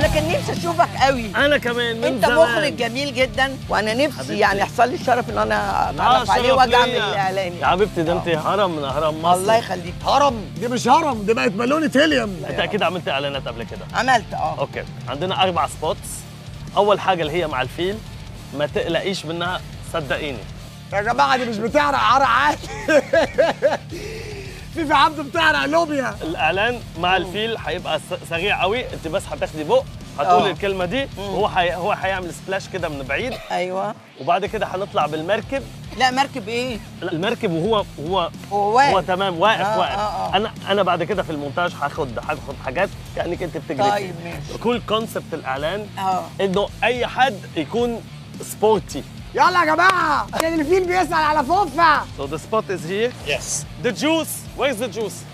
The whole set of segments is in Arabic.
أنا كان نفسي أشوفك قوي. أنا كمان من زمان. مخرج جميل جدا وأنا نفسي حبيبتي. يعني يحصل لي الشرف إن أنا أتعرف عليه وأجي أعمل ليا. إعلان يا حبيبتي ده أنت هرم من اهرام مصر. الله يخليك. هرم. دي مش هرم دي بقت بالونة هيليوم. أنت أكيد عملت إعلانات قبل كده. عملت آه. okay. عندنا أربع spots أول حاجة اللي هي مع الفيل ما تقلقيش منها صدقيني. يا جماعة دي مش بتعرق عرق عادي. فيفي عبده بتعرق لوبيا. الإعلان مع الفيل هيبقى سريع قوي. انت بس هتاخدي بق هتقولي آه. الكلمة دي وهو حي... هو هيعمل splash كده من بعيد. أيوه. وبعد كده هنطلع بالمركب. لا مركب إيه؟ لا، المركب وهو هو هو واقف. هو تمام واقف آه، واقف. آه، آه. أنا أنا بعد كده في المونتاج هاخد هاخد حاجات كانك أنت بتجري طيب ماشي. كل concept الإعلان آه. إنه أي حد يكون sporty يلا يا جماعة كان الفيل بيسأل على فوفا. So the spot is here. Yes. The juice. Where's the juice?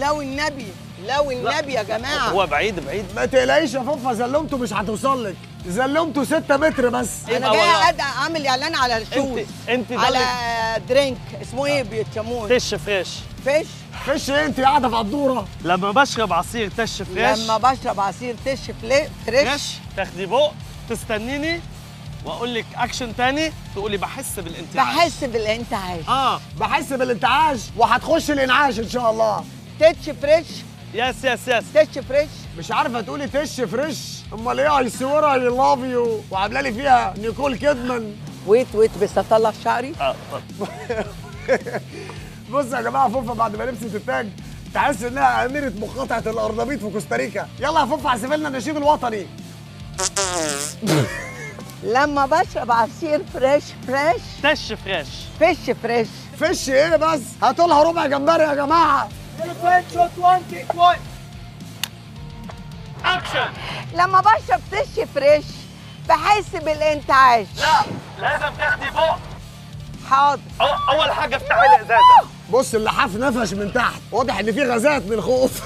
لو النبي لو النبي يا جماعة. هو بعيد بعيد. ما تقلقيش يا فوفا زلمته مش هتوصل لك. زلمته 6 متر بس. أنا يبقى جاي أد- أعمل إعلان على الشوز. أنت على ضلك درينك اسمه إيه؟ بيسموه تش فريش. فيش. فيش؟ إيه؟ أنت قاعدة في قدوره لما بشرب عصير تش فريش. لما بشرب عصير تش فلي فريش. فريش؟ تاخدي بق. تستنيني وأقول لك اكشن تاني تقولي بحس بالإنتعاش. بحس بالإنتعاش. آه بحس بالإنتعاش وهتخش الإنعاش إن شاء الله. touch fresh؟ yes yes yes. touch fresh؟ مش عارفة تقولي touch fresh. أمال إيه اي صورة I love you وعاملة لي فيها نيكول كيدمان. wait wait بس اطلع شعري؟ آه. بص يا جماعة فوفا بعد ما لبست التاج تحس إنها أميرة مقاطعة الأرنبيط في كوستاريكا. يلا يا فوفا احسب لنا النشيد الوطني. لما بشرب عصير fresh fresh. تش فريش. فيش فريش. فش إيه بس؟ هاتوا لها ربع جمبري يا جماعة. اكشن لما بشرب touch fresh بحس بالانتعاش. لا لازم تاخدي بق حاضر. أو- أول حاجة افتحي الإزازة. بص اللحاف نفش من تحت. واضح إن في غازات من الخوف.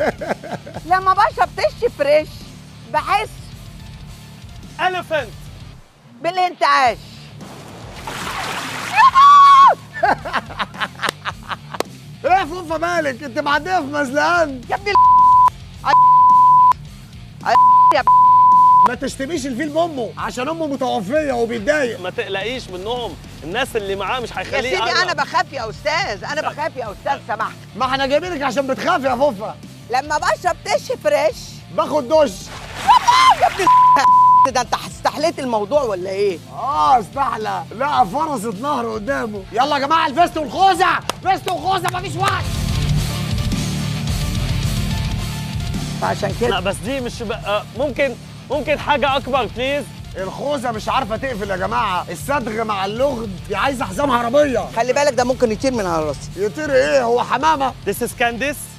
لما بشرب touch fresh بحس اليفنت بالانتعاش إيه يا فوفا مالك انت معديه في مزلقان يا ابني يا ما تشتميش الفيل بأمه عشان أمه متوفية وبيتضايق. ما تقلقيش منهم. الناس اللي معاه مش يا هيخليه سيدي يقرب. أنا بخاف يا أستاذ أنا بخاف يا أستاذ سمحت. ما إحنا جايبينك عشان بتخافي يا فوفا. لما بشرب تش فريش. باخد دش. ده انت استحليت الموضوع ولا إيه؟ آه استحلى. لا فرست نهر قدامه. يلا يا جماعة الفيست والخوذة. فيست وخوذه مفيش وقت. فعشان لا كده بس دي مش بقى ممكن ممكن حاجة أكبر بليز الخوذة مش عارفة تقفل يا جماعة. الصدغ مع اللغد دي عايزة حزام عربية. خلي بالك ده ممكن يطير من على راسي. يطير إيه؟ هو حمامة. This is Candice.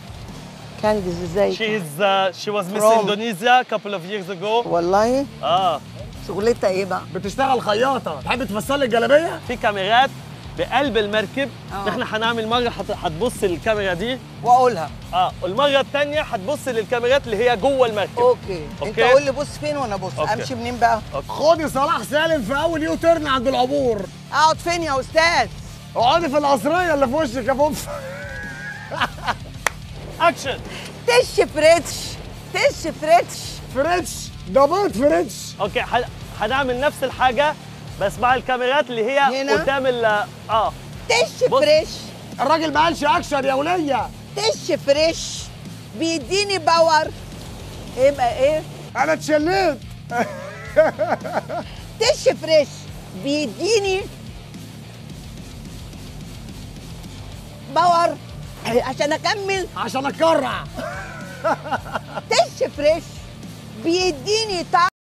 Candice إزاي She is she was Miss From- Indonesia a couple of years ago. والله. آه. شغلتها إيه بقى؟ بتشتغل خياطة. تحب تفصل لي الجلابية؟ في كاميرات بقلب المركب. آه. نحن هنعمل مرة حت- هتبص للكاميرا دي. وأقولها. آه. والمرة الثانية هتبص للكاميرات اللي هي جوه المركب. okay. أنت okay. قول لي بص فين وأنا ابص okay. أمشي منين بقى؟ خدي صلاح سالم في أول U-turn عند العبور. أقعد فين يا أستاذ؟ اقعدي في القصريه اللي في وشك يا فوف اكشن تش فريتش تش فريتش فريتش بيض فريتش okay هنعمل نفس الحاجة بس مع الكاميرات اللي هي هنا؟ قدام ال آه تش. فريش الراجل ما قالش اكشن يا وليه تش فريش بيديني power يبقى إيه أنا اتشليت تش فريش بيديني power عشان أكمل. عشان اتكرع تش فريش. بيديني طعم.